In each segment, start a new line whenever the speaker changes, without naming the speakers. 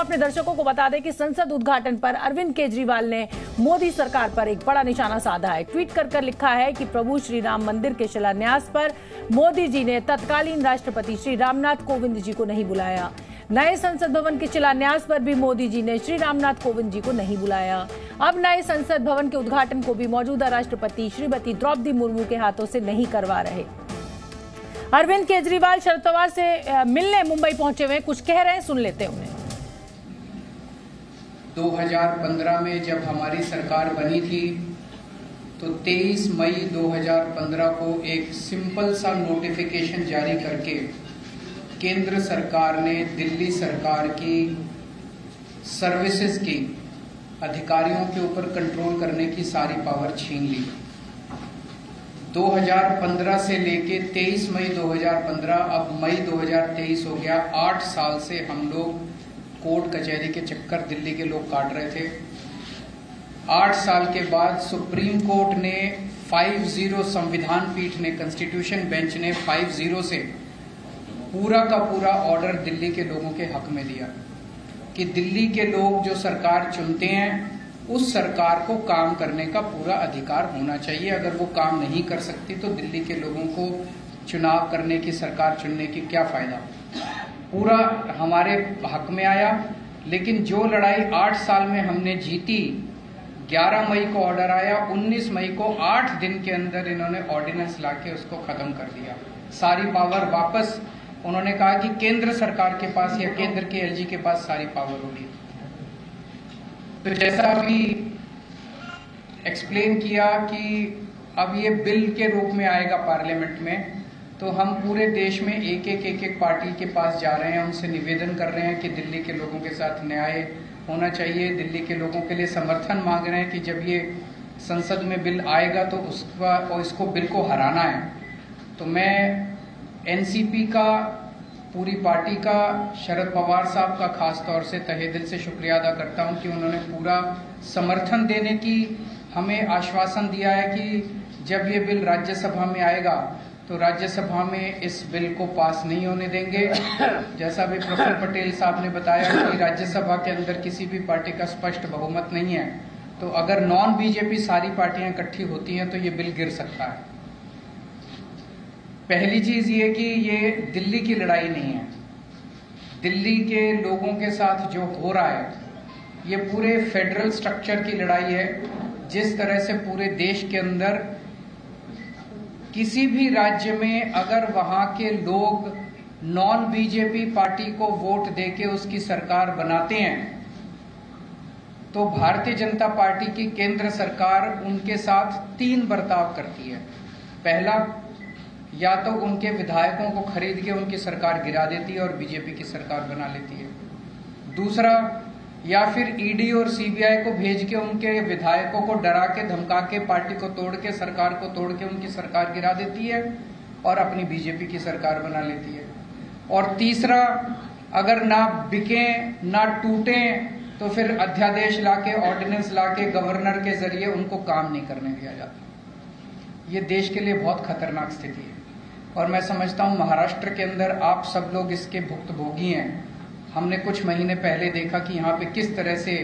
अपने दर्शकों को बता दें कि संसद उद्घाटन पर अरविंद केजरीवाल ने मोदी सरकार पर एक बड़ा निशाना साधा है। ट्वीट कर कर लिखा है कि प्रभु श्री राम मंदिर के शिलान्यास पर मोदी जी ने तत्कालीन राष्ट्रपति श्री रामनाथ कोविंद जी को नहीं बुलाया। नए संसद भवन के शिलान्यास पर भी मोदी जी ने श्री रामनाथ कोविंद जी को नहीं बुलाया। अब नए संसद भवन के उद्घाटन को भी मौजूदा राष्ट्रपति श्रीमती द्रौपदी मुर्मू के हाथों से नहीं करवा रहे। अरविंद केजरीवाल शरद पवार से मिलने मुंबई पहुँचे हुए कुछ कह रहे हैं, सुन लेते हैं उन्हें।
2015 में जब हमारी सरकार बनी थी तो 23 मई 2015 को एक सिंपल सा नोटिफिकेशन जारी करके केंद्र सरकार ने, दिल्ली सरकार की सर्विसेज़ की, अधिकारियों के ऊपर कंट्रोल करने की सारी पावर छीन ली। 2015 से लेके 23 मई 2015 अब मई 2023 हो गया, आठ साल से हम लोग कोर्ट कचहरी के चक्कर दिल्ली के लोग काट रहे थे। आठ साल के बाद सुप्रीम कोर्ट ने 5-0 संविधान पीठ ने कॉन्स्टिट्यूशन बेंच ने 5-0 से पूरा का पूरा ऑर्डर दिल्ली के लोगों के हक में दिया कि दिल्ली के लोग जो सरकार चुनते हैं, उस सरकार को काम करने का पूरा अधिकार होना चाहिए। अगर वो काम नहीं कर सकती तो दिल्ली के लोगों को चुनाव करने की, सरकार चुनने की क्या फ़ायदा? पूरा हमारे हक में आया, लेकिन जो लड़ाई आठ साल में हमने जीती 11 मई को ऑर्डर आया 19 मई को आठ दिन के अंदर इन्होंने ऑर्डिनेंस लाके उसको खत्म कर दिया। सारी पावर वापस, उन्होंने कहा कि केंद्र सरकार के पास या केंद्र के एलजी के पास सारी पावर होगी। तो जैसा अभी एक्सप्लेन किया कि अब ये बिल के रूप में आएगा पार्लियामेंट में तो हम पूरे देश में एक एक एक एक पार्टी के पास जा रहे हैं, उनसे निवेदन कर रहे हैं कि दिल्ली के लोगों के साथ न्याय होना चाहिए। दिल्ली के लोगों के लिए समर्थन मांग रहे हैं कि जब ये संसद में बिल आएगा तो उसका और इसको बिल को हराना है। तो मैं एनसीपी का, पूरी पार्टी का, शरद पवार साहब का खास तौर से तहे दिल से शुक्रिया अदा करता हूँ कि उन्होंने पूरा समर्थन देने की हमें आश्वासन दिया है कि जब ये बिल राज्यसभा में आएगा तो राज्यसभा में इस बिल को पास नहीं होने देंगे। जैसा भी प्रोफेसर पटेल साहब ने बताया कि राज्यसभा के अंदर किसी भी पार्टी का स्पष्ट बहुमत नहीं है। तो अगर नॉन बीजेपी सारी पार्टियाँ इकट्ठी होती हैं तो ये बिल गिर सकता है। पहली चीज़ ये कि ये दिल्ली की लड़ाई नहीं है। दिल्ली के लोगों के साथ जो हो रहा है, ये पूरे फेडरल स्ट्रक्चर की लड़ाई है। जिस तरह से पूरे देश के अंदर किसी भी राज्य में अगर वहाँ के लोग नॉन बीजेपी पार्टी को वोट देके उसकी सरकार बनाते हैं तो भारतीय जनता पार्टी की केंद्र सरकार उनके साथ तीन बर्ताव करती है। पहला, या तो उनके विधायकों को खरीद के उनकी सरकार गिरा देती है और बीजेपी की सरकार बना लेती है। दूसरा या फिर ईडी और सीबीआई को भेज के उनके विधायकों को डरा के, धमका के, पार्टी को तोड़ के, सरकार को तोड़ के उनकी सरकार गिरा देती है और अपनी बीजेपी की सरकार बना लेती है। और तीसरा, अगर ना बिके, ना टूटे तो फिर अध्यादेश लाके ऑर्डिनेंस लाके गवर्नर के ज़रिए उनको काम नहीं करने दिया जाता। ये देश के लिए बहुत खतरनाक स्थिति है। और मैं समझता हूँ महाराष्ट्र के अंदर आप सब लोग इसके भुक्तभोगी हैं। हमने कुछ महीने पहले देखा कि यहाँ पे किस तरह से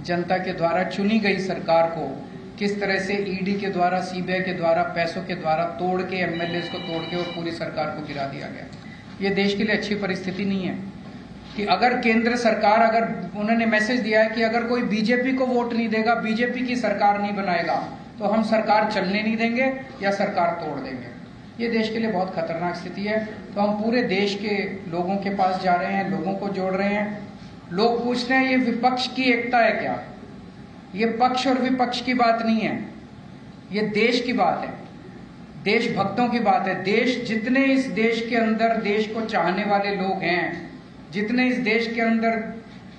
जनता के द्वारा चुनी गई सरकार को, किस तरह से ईडी के द्वारा सीबीआई के द्वारा, पैसों के द्वारा तोड़ के एमएलए को तोड़ के और पूरी सरकार को गिरा दिया गया। ये देश के लिए अच्छी परिस्थिति नहीं है कि अगर केंद्र सरकार, अगर उन्होंने मैसेज दिया है कि अगर कोई बीजेपी को वोट नहीं देगा बीजेपी की सरकार नहीं बनाएगा तो हम सरकार चलने नहीं देंगे या सरकार तोड़ देंगे। ये देश के लिए बहुत खतरनाक स्थिति है। तो हम पूरे देश के लोगों के पास जा रहे हैं, लोगों को जोड़ रहे हैं। लोग पूछ रहे हैं, ये विपक्ष की एकता है क्या? ये पक्ष और विपक्ष की बात नहीं है। ये देश की बात है। देशभक्तों की बात है। देश जितने इस देश के अंदर देश को चाहने वाले लोग हैं, जितने इस देश के अंदर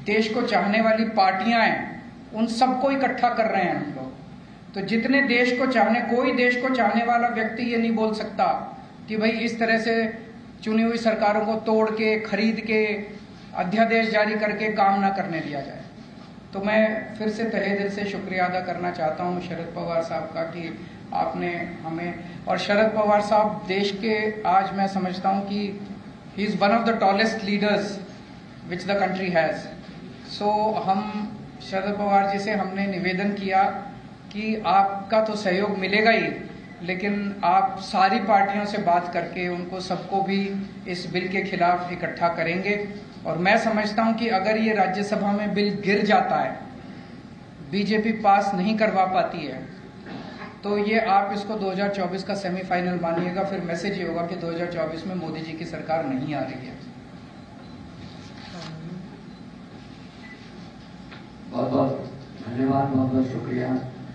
देश को चाहने वाली पार्टियाँ हैं, उन सबको इकट्ठा कर रहे हैं हम लोग। तो जितने देश को चाहने, कोई देश को चाहने वाला व्यक्ति ये नहीं बोल सकता कि भाई इस तरह से चुनी हुई सरकारों को तोड़ के, खरीद के, अध्यादेश जारी करके काम ना करने दिया जाए। तो मैं फिर से तहे दिल से शुक्रिया अदा करना चाहता हूँ शरद पवार साहब का कि आपने हमें, और शरद पवार साहब, देश के, आज मैं समझता हूँ कि he is one of the tallest leaders which the country has so हम, शरद पवार जी से हमने निवेदन किया कि आपका तो सहयोग मिलेगा ही, लेकिन आप सारी पार्टियों से बात करके उनको सबको भी इस बिल के खिलाफ इकट्ठा करेंगे। और मैं समझता हूँ कि अगर ये राज्यसभा में बिल गिर जाता है, बीजेपी पास नहीं करवा पाती है तो ये आप इसको 2024 का सेमीफाइनल मानिएगा, फिर मैसेज ये होगा कि 2024 में मोदी जी की सरकार नहीं आ रही है।
बहुत बहुत धन्यवाद, बहुत बहुत शुक्रिया।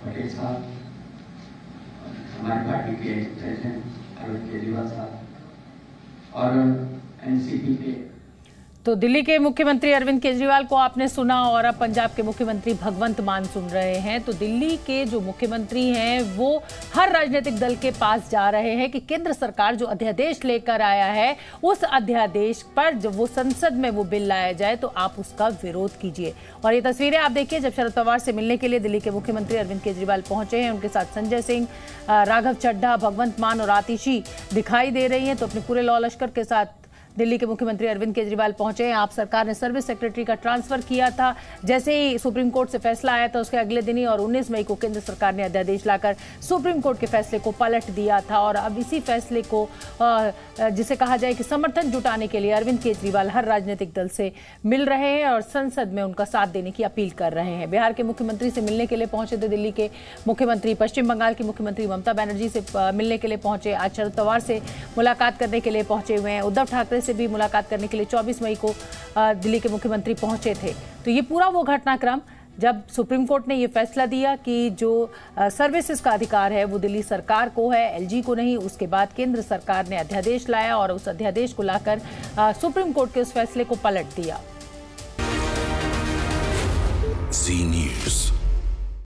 पटेल साहब हमारी पार्टी के प्रेसिडेंट अरविंद केजरीवाल साहब। और एनसीपी के
तो दिल्ली के मुख्यमंत्री अरविंद केजरीवाल को आपने सुना और अब पंजाब के मुख्यमंत्री भगवंत मान सुन रहे हैं। तो दिल्ली के जो मुख्यमंत्री हैं, वो हर राजनीतिक दल के पास जा रहे हैं कि केंद्र सरकार जो अध्यादेश लेकर आया है, उस अध्यादेश पर जब वो संसद में वो बिल लाया जाए तो आप उसका विरोध कीजिए। और ये तस्वीरें आप देखिए, जब शरद पवार से मिलने के लिए दिल्ली के मुख्यमंत्री अरविंद केजरीवाल पहुँचे हैं, उनके साथ संजय सिंह राघव चड्ढा, भगवंत मान और आतिशी दिखाई दे रही हैं। तो अपने पूरे लॉ लश्कर के साथ दिल्ली के मुख्यमंत्री अरविंद केजरीवाल पहुँचे हैं। आप सरकार ने सर्विस सेक्रेटरी का ट्रांसफ़र किया था। जैसे ही सुप्रीम कोर्ट से फैसला आया था उसके अगले दिन ही और 19 मई को केंद्र सरकार ने अध्यादेश लाकर सुप्रीम कोर्ट के फैसले को पलट दिया था और अब इसी फैसले को जिसे कहा जाए कि समर्थन जुटाने के लिए अरविंद केजरीवाल हर राजनीतिक दल से मिल रहे हैं और संसद में उनका साथ देने की अपील कर रहे हैं। बिहार के मुख्यमंत्री से मिलने के लिए पहुँचे थे दिल्ली के मुख्यमंत्री, पश्चिम बंगाल की मुख्यमंत्री ममता बनर्जी से मिलने के लिए पहुँचे आज शरद पवार से। मुलाकात करने के लिए पहुँचे हुए हैं। उद्धव ठाकरे से भी मुलाकात करने के लिए 24 मई को दिल्ली के मुख्यमंत्री पहुँचे थे। तो ये पूरा वो घटनाक्रम, जब सुप्रीम कोर्ट ने ये फैसला दिया कि जो सर्विसेज़ का अधिकार है वो दिल्ली सरकार को है एलजी को नहीं, उसके बाद केंद्र सरकार ने अध्यादेश लाया और उस अध्यादेश को लाकर सुप्रीम कोर्ट के उस फैसले को पलट दिया।